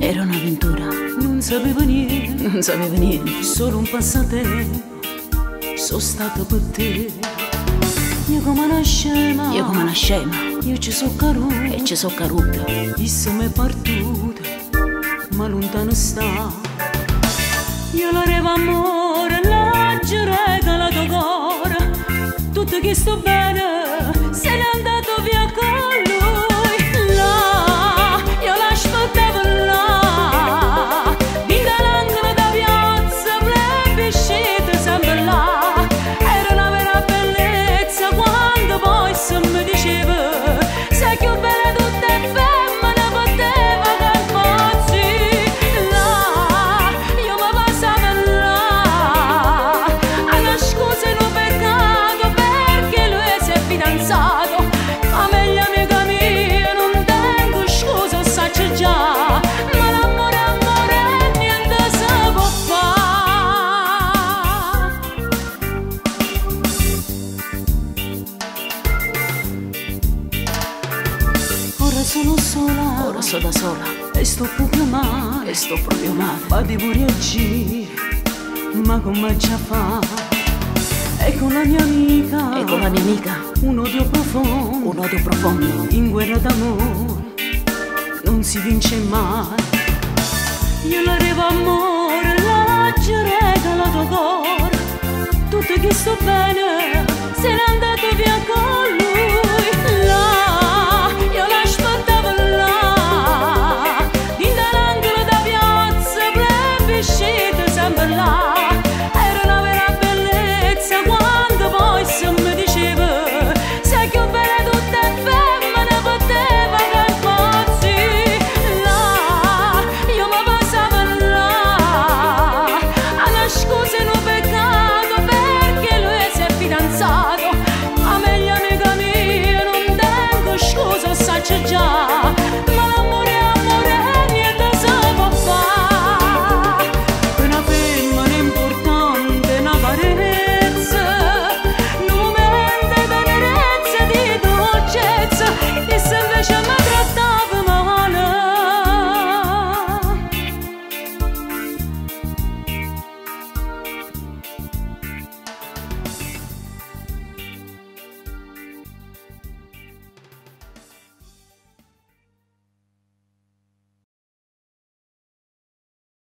Era un'avventura, non sapevo niente, non sapeva niente. solo un passatempo, sono stato per te. Io come una scema, Io come una scema io ci so caruta, e ci so caruta. issa mi è partuta, ma lontano sta. Io la revo amore, la girega la tuo cuore, tutto che sto bene, sono sola, Ora sto da sola e sto proprio male. e sto proprio male. Vado pure a ma come già fa? E con la mia amica, E con la mia amica un odio profondo, un odio profondo. in guerra d'amore, non si vince mai. Io la revo amore, la gerega la tuo cuore, tutto che sto bene, se n'è andato via con lui.